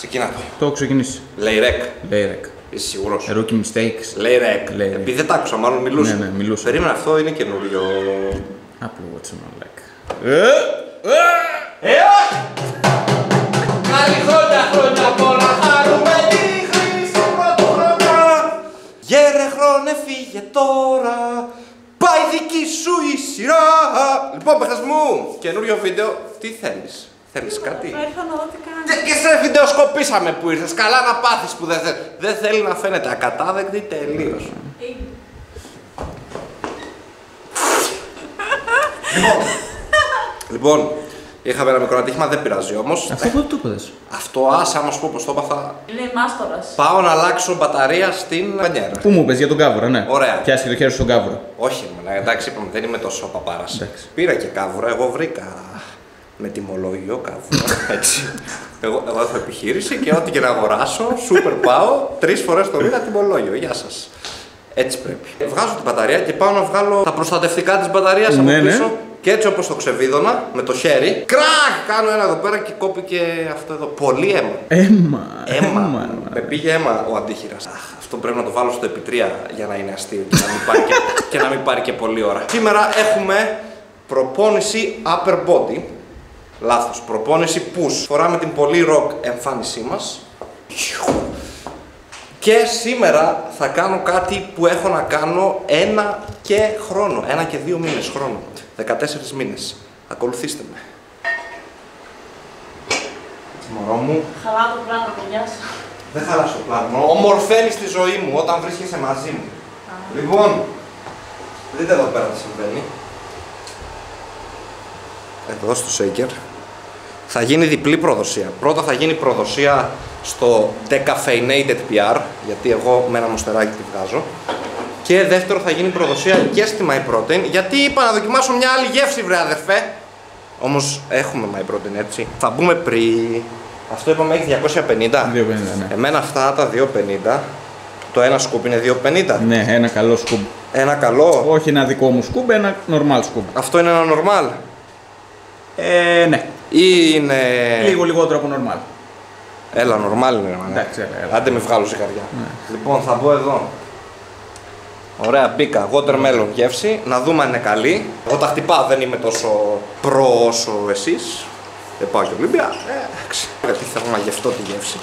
Ξεκινά το. Το έχω ξεκινήσει. Λέει ρεκ. Λέει ρεκ. Είσαι σίγουρο. Rookie mistakes. Λέει ρεκ. Λέει ρεκ. Επειδή δεν τ' άκουσα, μάλλον μιλούσε. Ναι, ναι, μιλούσε. Περίμενα αυτό είναι καινούριο. Apple Watch and like. Ε, Καλή χρόνια, χρόνια πολλά, χαρούμε τη χρήση πρωτοχρονιά. Γέρε χρόνε φύγε τώρα, πάει δική σου η σειρά. Λοιπόν, παιχτές μου, καινούριο βίντεο, τι θέλεις, θέλεις κάτι; Έρχομαι να δω τι κάνει. Και- Και σε βιντεοσκοπήσαμε που ήρθες, καλά να πάθεις που δεν, θε- δεν θέλει να φαίνεται ακατάδεκτη τελείως. Λοιπόν, είχαμε ένα μικρό ατύχημα, δεν πειράζει όμως. Αυτό πότε το είπες. Αυτό άσε άμα σου πω πως το έπαθα. Είναι μάστορας. Πάω να αλλάξω μπαταρία στην μπανιέρα. Πού μου είπες για τον κάβουρα, ναι. Ωραία. Πιάσει το χέρι σου στον κάβουρα. Όχι, ρε, εντάξει, είπαμε, δεν είμαι τόσο παπάρα. Εντάξει. Πήρα και κάβουρα, εγώ βρήκα με τιμολόγιο κάβουρα. Έτσι. εγώ, εγώ έχω επιχείρηση και ό,τι και να αγοράσω, σούπερ πάω, τρεις φορές το μήνα τιμολόγιο. Γεια σας. Έτσι πρέπει. Βγάζω την μπαταρία και πάω να βγάλω τα προστατευτικά της μπαταρίας από Ναι, ναι. πίσω. Και έτσι όπως το ξεβίδωνα με το χέρι, κράκ! Κάνω ένα εδώ πέρα και κόπηκε αυτό εδώ. Πολύ αίμα. Έμα. Αίμα. Με πήγε αίμα ο αντίχειρας. Αυτό πρέπει να το βάλω στο επί για να είναι αστείο και να μην πάρει και, και να μην πάρει και πολλή ώρα. Σήμερα έχουμε προπόνηση upper body. Λάθος. Προπόνηση push. Φοράμε την πολύ rock εμφάνισή μας. Και σήμερα θα κάνω κάτι που έχω να κάνω ένα και χρόνο. Ένα και δύο μήνες χρόνο. 14 μήνες. Ακολουθήστε με. Μωρό μου, Χαλά το πράγμα, παιδιά σου. δεν χαλάς το πλάνο. Ομορφαίνει τη ζωή μου όταν βρίσκεσαι μαζί μου. Λοιπόν, δείτε εδώ πέρα τι συμβαίνει. Εδώ στο Shaker. Θα γίνει διπλή προδοσία. Πρώτα θα γίνει προδοσία στο decaffeinated PR, γιατί εγώ με ένα μοστεράκι τη βγάζω. Και δεύτερο θα γίνει προδοσία και στη My Protein, γιατί είπα να δοκιμάσω μια άλλη γεύση, βρε αδερφέ. Όμως έχουμε My Protein έτσι. Θα μπούμε πριν. Αυτό είπαμε έχει 250. 2,50, ναι. Εμένα αυτά τα 2,50. Το ένα σκουπ είναι 2,50. Ναι, ένα καλό σκουμπ. Ένα καλό; Όχι ένα δικό μου σκουμπ, ένα normal σκουμπ. Αυτό είναι ένα normal; Ε, ναι. Ή είναι. Λίγο λιγότερο από normal. Έλα, normal είναι. μάνα. Εντάξει, έλα, έλα. Άντε με βγάλω ζυγαριά. Λοιπόν, θα μπω εδώ. Ωραία, μπήκα. Watermelon γεύση. Να δούμε αν είναι καλή. Εγώ τα χτυπάω, δεν είμαι τόσο προ όσο εσείς. Δεν πάω και Ολύμπια. Ε, εντάξει. Γιατί θέλω να γευτώ τη γεύση.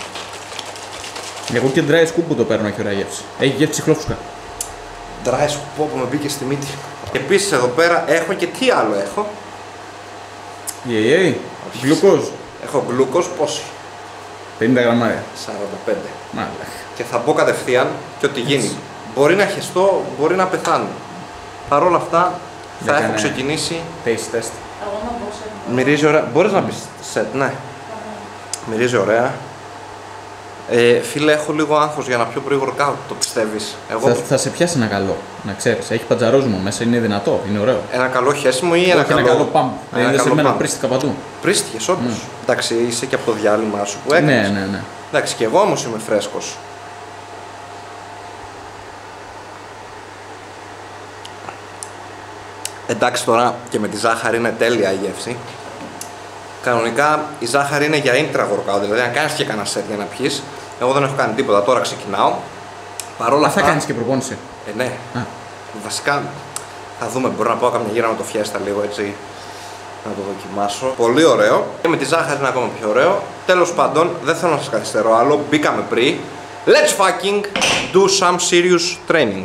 Εγώ και dry σκουμπ που το παίρνω έχει ωραία γεύση. Έχει γεύση χλόφουσκα. Dry σκουπό που με μπήκε στη μύτη. Επίσης εδώ πέρα έχω και τι άλλο έχω. Yay, γλουκόζ. Έχω γλούκος πόση; 50 γραμμάρια. 45. Μάλακ. Και θα μπω κατευθείαν και ό,τι γίνει. Μπορεί να χεστώ, μπορεί να πεθάνω. Παρ' όλα αυτά Για θα έχω κάνε. ξεκινήσει. Taste test. Εγώ να μπω σε. Μυρίζει ωραία. Μπορείς να πει σετ, ναι. Μυρίζει ωραία. Ε, φίλε, έχω λίγο άγχος για να πιω πριν workout, το πιστεύεις; Εγώ Θα, θα σε πιάσει ένα καλό, να ξέρεις. Έχει παντζαρόζουμο μέσα, είναι δυνατό, είναι ωραίο. ένα καλό χέσιμο ή ένα Όχι, καλό. ένα καλό πάμπ. Ένα Δηλαδή σε καλό μένα πάμπ. πρίστηκα παντού. Πρίστηκες, όντως. Εντάξει, είσαι και από το διάλειμμα σου που έκανες. Ναι, ναι, ναι. Εντάξει, και εγώ όμως είμαι φρέσκος. Εντάξει τώρα και με τη ζάχαρη είναι τέλεια η γεύση. Κανονικά η ζάχαρη είναι για intra workout, δηλαδή αν κάνεις και κανένα set για να πιεις. Εγώ δεν έχω κάνει τίποτα, τώρα ξεκινάω. Παρ' όλα Α, θα αυτά. κάνεις και προπόνηση. Ε, ναι. Α. Βασικά θα δούμε, μπορώ να πάω καμιά γύρα με το φιέστα λίγο έτσι να το δοκιμάσω. Πολύ ωραίο. Και με τη ζάχαρη είναι ακόμα πιο ωραίο. Τέλος πάντων, δεν θέλω να σας καθυστερώ άλλο. Μπήκαμε πριν. Let's fucking do some serious training.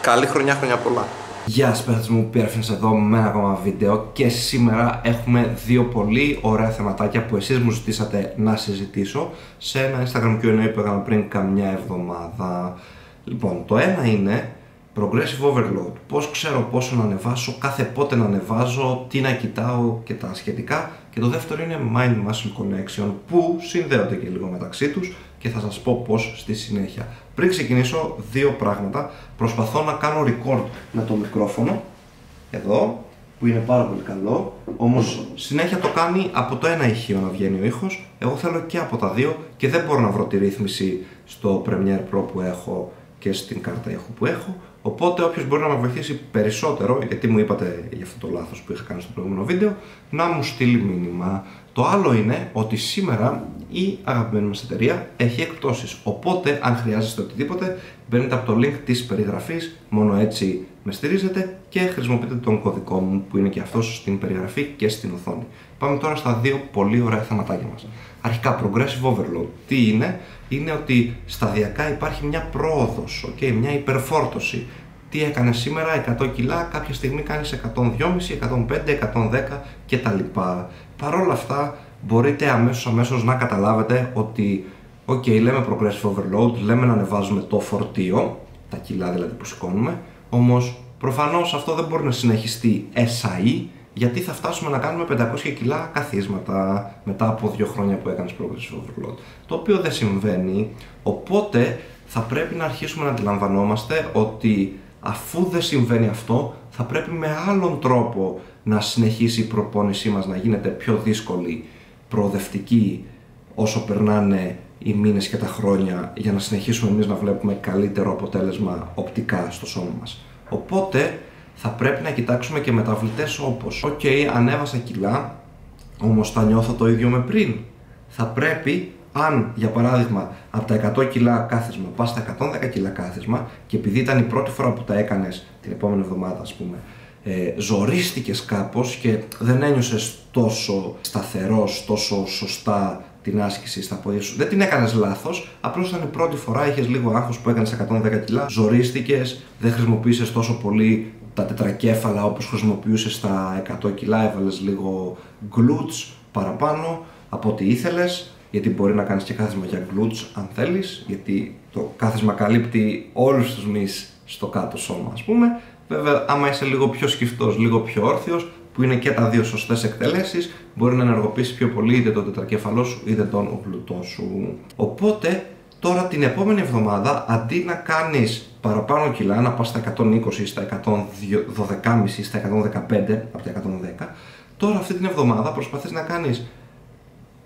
Καλή χρονιά, χρονιά πολλά. Γεια σας παιδες μου, Πιέρφινς εδώ με ένα ακόμα βίντεο και σήμερα έχουμε δύο πολύ ωραία θεματάκια που εσείς μου ζητήσατε να συζητήσω σε ένα Instagram Q&A που έκανα πριν καμιά εβδομάδα. Λοιπόν, το ένα είναι Progressive Overload. Πώς ξέρω πόσο να ανεβάσω, κάθε πότε να ανεβάζω, τι να κοιτάω και τα σχετικά. Και το δεύτερο είναι Mind Muscle Connection που συνδέονται και λίγο μεταξύ τους και θα σας πω πώς στη συνέχεια. Πριν ξεκινήσω, δύο πράγματα. Προσπαθώ να κάνω record με το μικρόφωνο, εδώ, που είναι πάρα πολύ καλό. Όμως συνέχεια το κάνει από το ένα ηχείο να βγαίνει ο ήχος. Εγώ θέλω και από τα δύο και δεν μπορώ να βρω τη ρύθμιση στο Premiere Pro που έχω και στην κάρτα ήχου που έχω. Οπότε όποιος μπορεί να με βοηθήσει περισσότερο, γιατί μου είπατε για αυτό το λάθος που είχα κάνει στο προηγούμενο βίντεο, να μου στείλει μήνυμα. Το άλλο είναι ότι σήμερα η αγαπημένη μας εταιρεία έχει εκπτώσεις. Οπότε, αν χρειάζεστε οτιδήποτε, μπαίνετε από το link της περιγραφής, μόνο έτσι με στηρίζετε και χρησιμοποιείτε τον κωδικό μου που είναι και αυτός στην περιγραφή και στην οθόνη. Πάμε τώρα στα δύο πολύ ωραία θεματάκια μας. Αρχικά, progressive overload. Τι είναι; Είναι ότι σταδιακά υπάρχει μια πρόοδος, okay? μια υπερφόρτωση. Τι έκανε σήμερα, 100 κιλά, κάποια στιγμή κάνεις 102,5, 105, 110 κτλ. Παρ' όλα αυτά, μπορείτε αμέσως αμέσως να καταλάβετε ότι OK, okay, λέμε progressive overload, λέμε να ανεβάζουμε το φορτίο, τα κιλά δηλαδή που σηκώνουμε, όμως προφανώς αυτό δεν μπορεί να συνεχιστεί εσαεί, γιατί θα φτάσουμε να κάνουμε 500 κιλά καθίσματα μετά από δύο χρόνια που έκανες progressive overload, το οποίο δεν συμβαίνει, οπότε θα πρέπει να αρχίσουμε να αντιλαμβανόμαστε ότι αφού δεν συμβαίνει αυτό, θα πρέπει με άλλον τρόπο να συνεχίσει η προπόνησή μας να γίνεται πιο δύσκολη, προοδευτική, όσο περνάνε οι μήνες και τα χρόνια για να συνεχίσουμε εμείς να βλέπουμε καλύτερο αποτέλεσμα οπτικά στο σώμα μας. Οπότε θα πρέπει να κοιτάξουμε και μεταβλητές όπως «ΟΚ, ανέβασα κιλά, όμως θα νιώθω το ίδιο με πριν». Θα πρέπει, αν για παράδειγμα από τα 100 κιλά κάθισμα πας στα 110 κιλά κάθισμα και επειδή ήταν η πρώτη φορά που τα έκανες την επόμενη εβδομάδα ας πούμε, ε, ζορίστηκες κάπως και δεν ένιωσες τόσο σταθερός, τόσο σωστά την άσκηση στα πόδια σου. Δεν την έκανες λάθος, απλώς ήταν η πρώτη φορά, είχες λίγο άγχος που έκανες 110 κιλά, ζορίστηκες, δεν χρησιμοποίησες τόσο πολύ τα τετρακέφαλα όπως χρησιμοποιούσες στα 100 κιλά, έβαλες λίγο glutes παραπάνω από ό,τι ήθελες. Γιατί μπορεί να κάνεις και κάθισμα για glutes αν θέλεις, γιατί το κάθισμα καλύπτει όλους τους μυς στο κάτω σώμα, ας πούμε. Βέβαια, άμα είσαι λίγο πιο σκυφτός, λίγο πιο όρθιος, που είναι και τα δύο σωστές εκτελέσεις, μπορεί να ενεργοποιήσεις πιο πολύ είτε τον τετρακέφαλό σου είτε τον γλουτό σου. Οπότε τώρα την επόμενη εβδομάδα αντί να κάνεις παραπάνω κιλά, να πας στα 120 ή στα 112,5 ή στα 115 από τα 110, τώρα αυτή την εβδομάδα προσπαθείς να κάνεις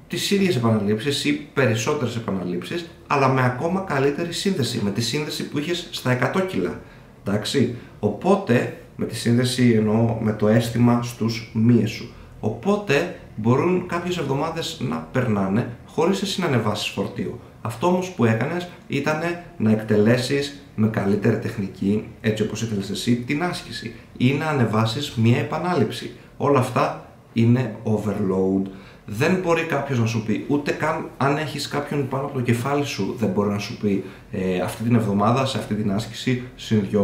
τις ίδιες επαναλήψεις ή περισσότερες επαναλήψεις, αλλά με ακόμα καλύτερη σύνδεση, με τη σύνδεση που είχες στα 100 κιλά. Εντάξει. Οπότε με τη σύνδεση εννοώ με το αίσθημα στους μύες σου. Οπότε μπορούν κάποιες εβδομάδες να περνάνε χωρίς εσύ να ανεβάσεις φορτίο. Αυτό όμως που έκανες ήταν να εκτελέσεις με καλύτερη τεχνική, έτσι όπως ήθελες εσύ, την άσκηση ή να ανεβάσεις μία επανάληψη. Όλα αυτά είναι overload δεν μπορεί κάποιος να σου πει, ούτε καν αν έχεις κάποιον πάνω από το κεφάλι σου, δεν μπορεί να σου πει ε, αυτή την εβδομάδα σε αυτή την άσκηση συν 2,5.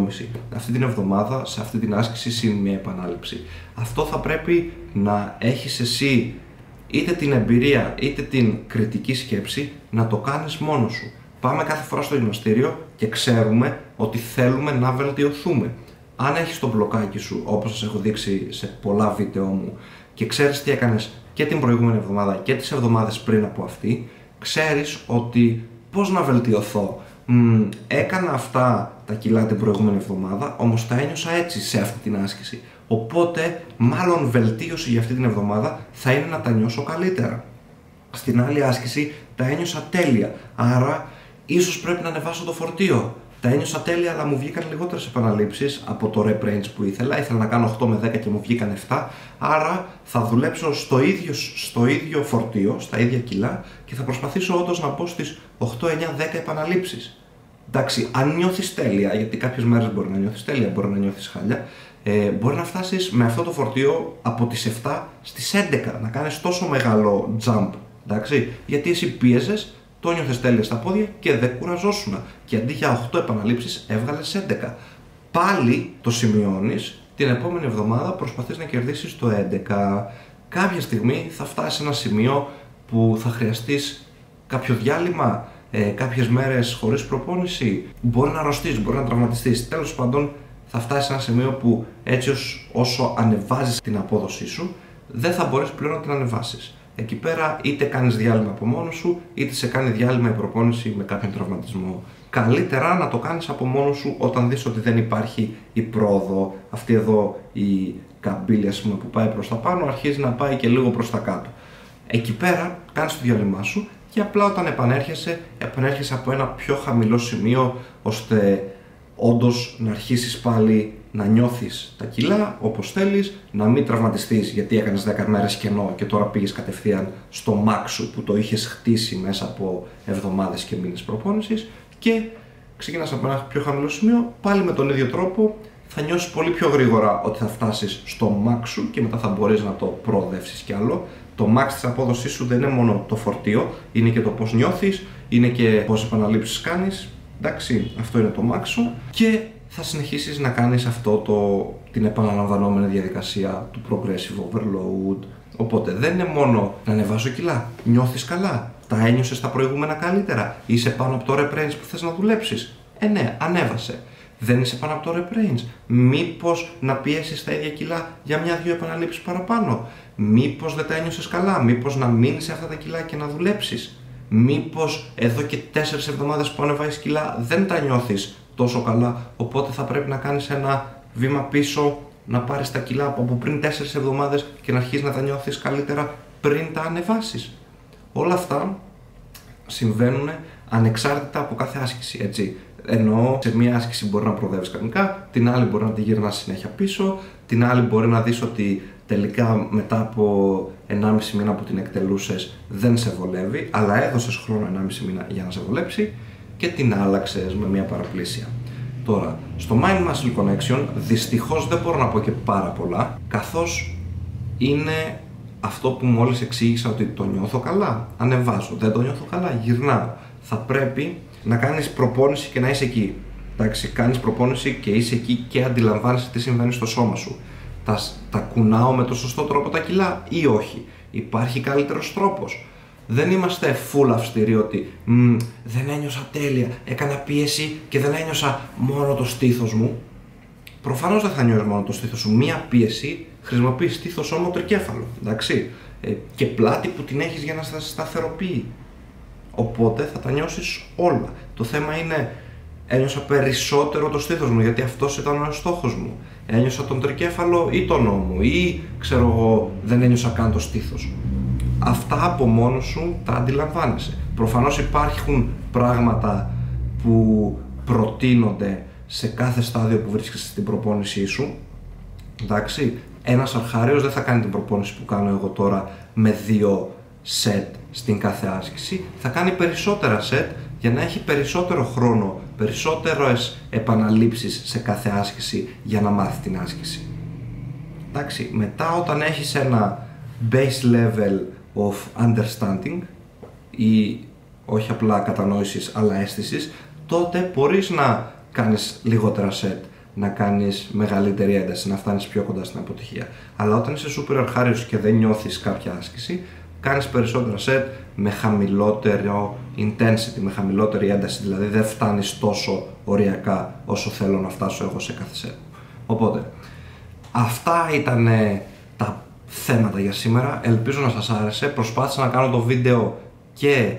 Αυτή την εβδομάδα σε αυτή την άσκηση συν μια επανάληψη. Αυτό θα πρέπει να έχεις εσύ είτε την εμπειρία είτε την κριτική σκέψη να το κάνεις μόνος σου. Πάμε κάθε φορά στο γυμναστήριο και ξέρουμε ότι θέλουμε να βελτιωθούμε. Αν έχεις το μπλοκάκι σου, όπως σας έχω δείξει σε πολλά βίντεο μου, και ξέρεις τι έκανες και την προηγούμενη εβδομάδα και τις εβδομάδες πριν από αυτή, ξέρεις ότι πώς να βελτιωθώ. Μ, έκανα αυτά τα κιλά την προηγούμενη εβδομάδα, όμως τα ένιωσα έτσι σε αυτή την άσκηση. Οπότε, μάλλον βελτίωση για αυτή την εβδομάδα θα είναι να τα νιώσω καλύτερα. Στην άλλη άσκηση τα ένιωσα τέλεια, άρα ίσως πρέπει να ανεβάσω το φορτίο. Τα ένιωσα τέλεια, αλλά μου βγήκαν λιγότερες επαναλήψεις από το rep range που ήθελα. Ήθελα να κάνω 8 με 10 και μου βγήκαν 7. Άρα θα δουλέψω στο ίδιο, στο ίδιο φορτίο, στα ίδια κιλά και θα προσπαθήσω όντως να μπω στις 8, 9, 10 επαναλήψεις. Εντάξει, αν νιώθεις τέλεια, γιατί κάποιες μέρες μπορεί να νιώθεις τέλεια, μπορεί να νιώθεις χάλια, ε, μπορεί να φτάσεις με αυτό το φορτίο από τις 7 στις 11, να κάνεις τόσο μεγάλο jump. Εντάξει, γιατί εσύ πίεζες το νιώθες τέλεια στα πόδια και δεν κουραζόσουν. Και αντί για 8 επαναλήψεις, έβγαλες 11. Πάλι το σημειώνεις, την επόμενη εβδομάδα προσπαθείς να κερδίσεις το 11. Κάποια στιγμή θα φτάσει σε ένα σημείο που θα χρειαστείς κάποιο διάλειμμα, ε, κάποιες μέρες χωρίς προπόνηση, μπορεί να αρρωστείς, μπορεί να τραυματιστείς. Τέλος πάντων θα φτάσει σε ένα σημείο που έτσι όσο ανεβάζεις την απόδοσή σου, δεν θα μπορείς πλέον να την ανεβάσεις. Εκεί πέρα είτε κάνεις διάλειμμα από μόνος σου, είτε σε κάνει διάλειμμα η προπόνηση με κάποιον τραυματισμό. Καλύτερα να το κάνεις από μόνος σου όταν δεις ότι δεν υπάρχει η πρόοδο, αυτή εδώ η καμπύλη ας πούμε, που πάει προς τα πάνω, αρχίζει να πάει και λίγο προς τα κάτω. Εκεί πέρα κάνεις το διάλειμμα σου και απλά όταν επανέρχεσαι, επανέρχεσαι από ένα πιο χαμηλό σημείο ώστε όντως να αρχίσεις πάλι να νιώθεις τα κιλά όπως θέλεις, να μην τραυματιστείς γιατί έκανες 10 μέρες κενό και τώρα πήγες κατευθείαν στο μάξ σου που το είχες χτίσει μέσα από εβδομάδες και μήνες προπόνησης και ξεκινάς από ένα πιο χαμηλό σημείο, πάλι με τον ίδιο τρόπο θα νιώσεις πολύ πιο γρήγορα ότι θα φτάσεις στο max σου και μετά θα μπορείς να το προοδεύσεις κι άλλο. Το max της απόδοσής σου δεν είναι μόνο το φορτίο, είναι και το πώς νιώθεις, είναι και πόσες επαναλήψεις κάνεις, εντάξει, αυτό είναι το max σου και θα συνεχίσεις να κάνεις αυτό το, την επαναλαμβανόμενη διαδικασία του progressive overload. Οπότε δεν είναι μόνο να ανεβάσω κιλά, νιώθεις καλά, τα ένιωσες τα προηγούμενα καλύτερα, είσαι πάνω από το rep range που θες να δουλέψεις. Ε ναι, ανέβασε δεν είσαι πάνω από το rep range. Μήπως να πιέσεις τα ίδια κιλά για μια-δυο επαναλήψεις παραπάνω; Μήπως δεν τα ένιωσες καλά; Μήπως να μείνεις σε αυτά τα κιλά και να δουλέψεις; Μήπως εδώ και 4 εβδομάδες που ανεβάζεις κιλά δεν τα νιώθεις; Τόσο καλά. Οπότε θα πρέπει να κάνεις ένα βήμα πίσω, να πάρεις τα κιλά από πριν 4 εβδομάδες και να αρχίσεις να τα νιώθεις καλύτερα πριν τα ανεβάσεις. Όλα αυτά συμβαίνουν ανεξάρτητα από κάθε άσκηση, έτσι. Ενώ σε μία άσκηση μπορεί να προοδεύεις κανονικά, την άλλη μπορεί να τη γυρνάς συνέχεια πίσω, την άλλη μπορεί να δεις ότι τελικά μετά από 1,5 μήνα που την εκτελούσες δεν σε βολεύει, αλλά έδωσες χρόνο 1,5 μήνα για να σε βολέψει και την άλλαξες με μία παραπλήσια. Τώρα, στο Mind Muscle Connection δυστυχώς δεν μπορώ να πω και πάρα πολλά, καθώς είναι αυτό που μόλις εξήγησα ότι το νιώθω καλά, ανεβάζω, δεν το νιώθω καλά, γυρνάω. Θα πρέπει να κάνεις προπόνηση και να είσαι εκεί. Εντάξει, κάνεις προπόνηση και είσαι εκεί και αντιλαμβάνεσαι τι συμβαίνει στο σώμα σου. Τα, τα κουνάω με το σωστό τρόπο τα κιλά ή όχι. Υπάρχει καλύτερος τρόπος. Δεν είμαστε full αυστηροί ότι δεν ένιωσα τέλεια, έκανα πίεση και δεν ένιωσα μόνο το στήθος μου. Προφανώς δεν θα νιώσει μόνο το στήθος σου. Μία πίεση χρησιμοποιείς στήθος, ώμο, τρικέφαλο. Εντάξει. Ε, και πλάτη που την έχεις για να σε σταθεροποιεί. Οπότε θα τα νιώσεις όλα. Το θέμα είναι, ένιωσα περισσότερο το στήθος μου γιατί αυτός ήταν ο στόχος μου. Ένιωσα τον τρικέφαλο ή τον ώμο ή ξέρω εγώ δεν ένιωσα καν το στήθος. Αυτά από μόνος σου τα αντιλαμβάνεσαι. Προφανώς υπάρχουν πράγματα που προτείνονται σε κάθε στάδιο που βρίσκεσαι στην προπόνησή σου. Εντάξει, ένας αρχάριος δεν θα κάνει την προπόνηση που κάνω εγώ τώρα με δύο σετ στην κάθε άσκηση, θα κάνει περισσότερα σετ για να έχει περισσότερο χρόνο, περισσότερες επαναλήψεις σε κάθε άσκηση για να μάθει την άσκηση. Εντάξει, μετά όταν έχεις ένα base level of understanding ή όχι απλά κατανόησης αλλά αίσθησης, τότε μπορείς να κάνεις λιγότερα σετ, να κάνεις μεγαλύτερη ένταση, να φτάνεις πιο κοντά στην αποτυχία. Αλλά όταν είσαι super αρχάριος και δεν νιώθεις κάποια άσκηση, κάνεις περισσότερα set με χαμηλότερο intensity, με χαμηλότερη ένταση, δηλαδή δεν φτάνεις τόσο οριακά όσο θέλω να φτάσω εγώ σε κάθε set. Οπότε, αυτά ήταν τα θέματα για σήμερα, ελπίζω να σας άρεσε, προσπάθησα να κάνω το βίντεο και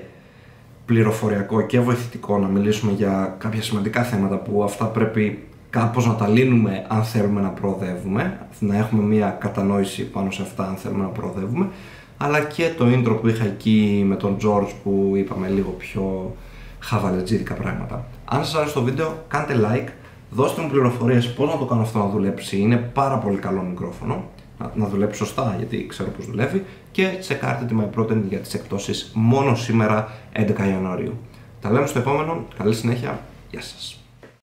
πληροφοριακό και βοηθητικό να μιλήσουμε για κάποια σημαντικά θέματα που αυτά πρέπει κάπως να τα λύνουμε αν θέλουμε να προοδεύουμε, να έχουμε μια κατανόηση πάνω σε αυτά αν θέλουμε να προοδεύουμε. Αλλά και το intro που είχα εκεί με τον George που είπαμε λίγο πιο χαβαλετζίδικα πράγματα. Αν σας άρεσε το βίντεο, κάντε like, δώστε μου πληροφορίες πώς να το κάνω αυτό να δουλέψει, είναι πάρα πολύ καλό μικρόφωνο, να, δουλέψει σωστά γιατί ξέρω πώς δουλεύει και τσεκάρτε τη My Protein για τις εκτόσεις μόνο σήμερα 11 Ιανουαρίου. Τα λέμε στο επόμενο, καλή συνέχεια, γεια σας.